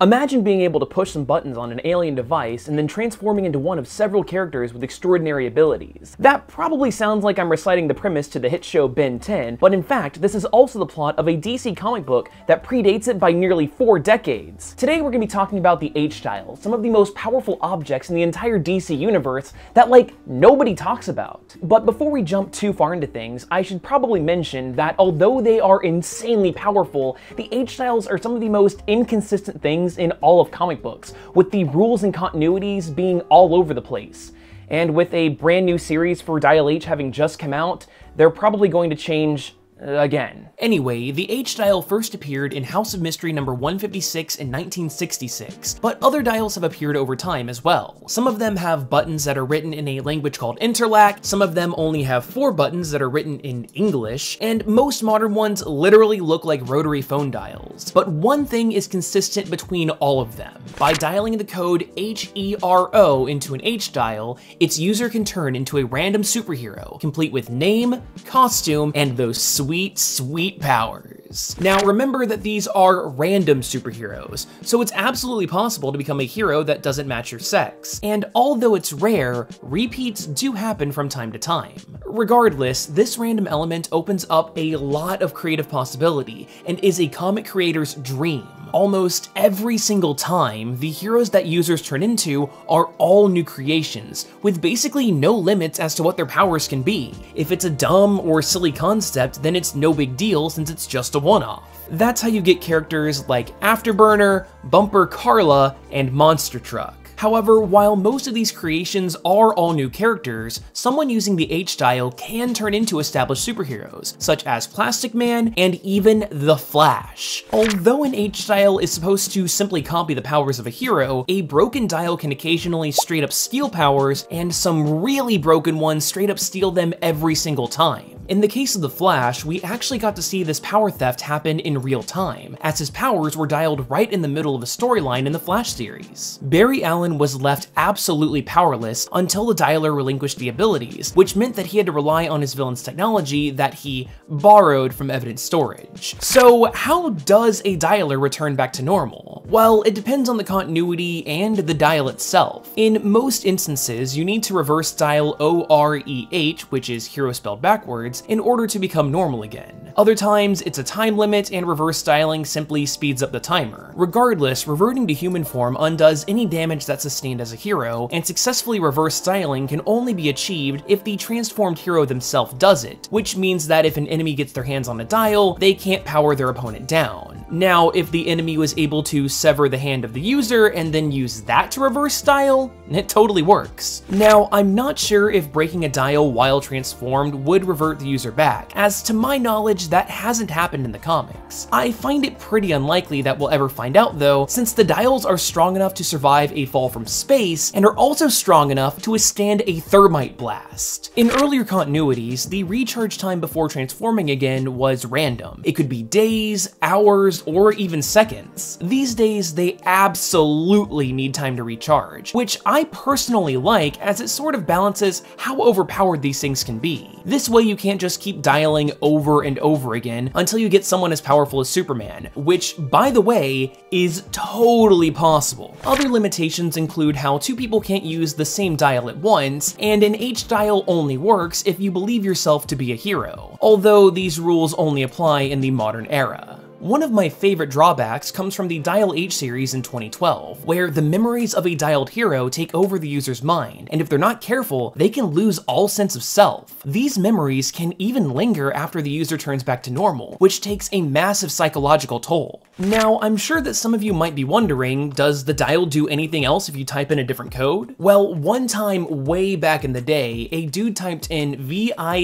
Imagine being able to push some buttons on an alien device and then transforming into one of several characters with extraordinary abilities. That probably sounds like I'm reciting the premise to the hit show Ben 10, but in fact, this is also the plot of a DC comic book that predates it by nearly four decades. Today we're going to be talking about the H-Dial, some of the most powerful objects in the entire DC universe that, like, nobody talks about. But before we jump too far into things, I should probably mention that although they are insanely powerful, the H-Dials are some of the most inconsistent things things in all of comic books, with the rules and continuities being all over the place. And with a brand new series for Dial H having just come out, they're probably going to change again. Anyway, the H-dial first appeared in House of Mystery number 156 in 1966, but other dials have appeared over time as well. Some of them have buttons that are written in a language called Interlac, some of them only have four buttons that are written in English, and most modern ones literally look like rotary phone dials. But one thing is consistent between all of them. By dialing the code HERO into an H-dial, its user can turn into a random superhero, complete with name, costume, and those sweet, sweet powers. Now remember that these are random superheroes, so it's absolutely possible to become a hero that doesn't match your sex. And although it's rare, repeats do happen from time to time. Regardless, this random element opens up a lot of creative possibility and is a comic creator's dream almost every single time, the heroes that users turn into are all new creations, with basically no limits as to what their powers can be. If it's a dumb or silly concept, then it's no big deal since it's just a one-off. That's how you get characters like Afterburner, Bumper Carla, and Monster Truck. However, while most of these creations are all new characters, someone using the H-Dial can turn into established superheroes, such as Plastic Man and even The Flash. Although an H-Dial is supposed to simply copy the powers of a hero, a broken dial can occasionally straight up steal powers, and some really broken ones straight up steal them every single time. In the case of the Flash, we actually got to see this power theft happen in real time, as his powers were dialed right in the middle of a storyline in the Flash series. Barry Allen was left absolutely powerless until the dialer relinquished the abilities, which meant that he had to rely on his villain's technology that he borrowed from evidence storage. So how does a dialer return back to normal? Well, it depends on the continuity and the dial itself. In most instances, you need to reverse dial O-R-E-H, which is hero spelled backwards, in order to become normal again. Other times, it's a time limit and reverse dialing simply speeds up the timer. Regardless, reverting to human form undoes any damage that's sustained as a hero, and successfully reverse dialing can only be achieved if the transformed hero themselves does it, which means that if an enemy gets their hands on a dial, they can't power their opponent down. Now, if the enemy was able to sever the hand of the user and then use that to reverse dial, it totally works. Now, I'm not sure if breaking a dial while transformed would revert the user back, as to my knowledge that hasn't happened in the comics. I find it pretty unlikely that we'll ever find out though, since the dials are strong enough to survive a fall from space and are also strong enough to withstand a thermite blast. In earlier continuities, the recharge time before transforming again was random. It could be days, hours, or even seconds. These days, they absolutely need time to recharge, which I personally like as it sort of balances how overpowered these things can be. This way you can't just keep dialing over and over again until you get someone as powerful as Superman, which, by the way, is totally possible. Other limitations include how two people can't use the same dial at once, and an H-dial only works if you believe yourself to be a hero, although these rules only apply in the modern era. One of my favorite drawbacks comes from the Dial H series in 2012, where the memories of a dialed hero take over the user's mind, and if they're not careful, they can lose all sense of self. These memories can even linger after the user turns back to normal, which takes a massive psychological toll. Now, I'm sure that some of you might be wondering, does the dial do anything else if you type in a different code? Well, one time way back in the day, a dude typed in V-I-L-L-A-I-N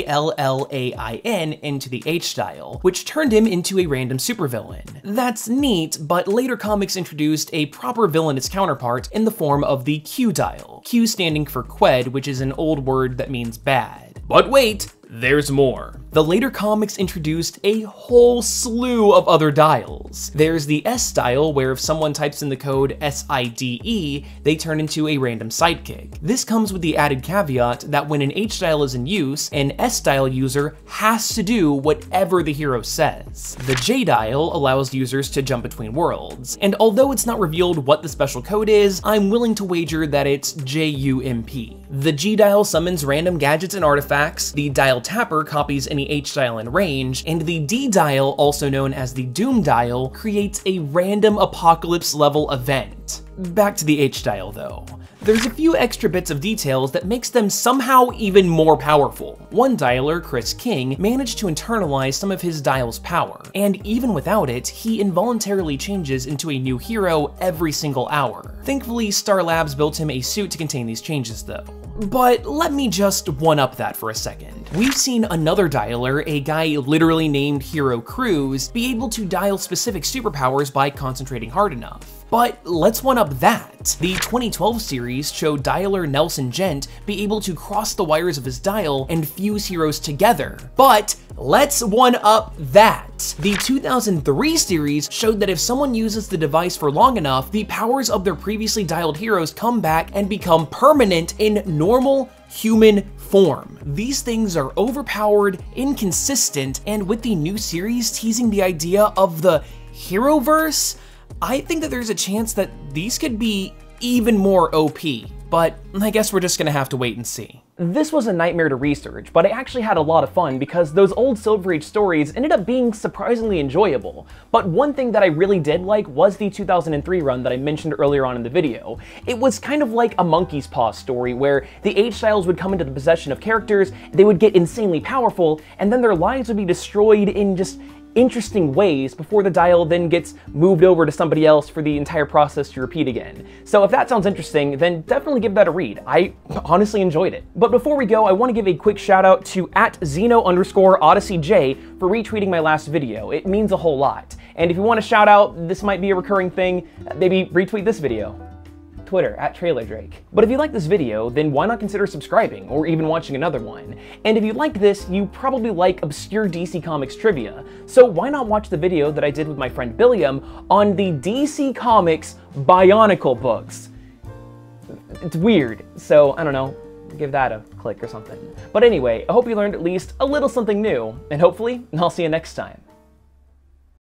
into the H dial, which turned him into a random supervillain. That's neat, but later comics introduced a proper villainous counterpart in the form of the Q dial, Q standing for Qued, which is an old word that means bad. But wait, there's more. The later comics introduced a whole slew of other dials. There's the S dial, where if someone types in the code SIDE, they turn into a random sidekick. This comes with the added caveat that when an H dial is in use, an S dial user has to do whatever the hero says. The J dial allows users to jump between worlds, and although it's not revealed what the special code is, I'm willing to wager that it's JUMP. The G dial summons random gadgets and artifacts, the dial tapper copies any H dial in range, and the D dial, also known as the Doom dial, creates a random apocalypse level event. Back to the H dial though. There's a few extra bits of details that makes them somehow even more powerful. One dialer, Chris King, managed to internalize some of his dial's power, and even without it, he involuntarily changes into a new hero every single hour. Thankfully, Star Labs built him a suit to contain these changes though. But let me just one-up that for a second. We've seen another dialer, a guy literally named Hero Cruz, be able to dial specific superpowers by concentrating hard enough. But let's one up that. The 2012 series showed dialer Nelson Jent be able to cross the wires of his dial and fuse heroes together. But let's one up that. The 2003 series showed that if someone uses the device for long enough, the powers of their previously dialed heroes come back and become permanent in normal human form. These things are overpowered, inconsistent, and with the new series teasing the idea of the Heroverse, I think that there's a chance that these could be even more OP, but I guess we're just gonna have to wait and see. This was a nightmare to research, but I actually had a lot of fun because those old Silver Age stories ended up being surprisingly enjoyable. But one thing that I really did like was the 2003 run that I mentioned earlier on in the video. It was kind of like a monkey's paw story where the H-Dials would come into the possession of characters, they would get insanely powerful, and then their lives would be destroyed in just interesting ways before the dial then gets moved over to somebody else for the entire process to repeat again. So if that sounds interesting, then definitely give that a read. I honestly enjoyed it. But before we go, I want to give a quick shout out to at Xeno underscore Odyssey J for retweeting my last video. It means a whole lot. And if you want a shout out, this might be a recurring thing, maybe retweet this video. Twitter, at Trailer Drake. But if you like this video, then why not consider subscribing, or even watching another one? And if you like this, you probably like obscure DC Comics trivia, so why not watch the video that I did with my friend Billiam on the DC Comics Bionicle books? It's weird, so I don't know, give that a click or something. But anyway, I hope you learned at least a little something new, and hopefully, I'll see you next time.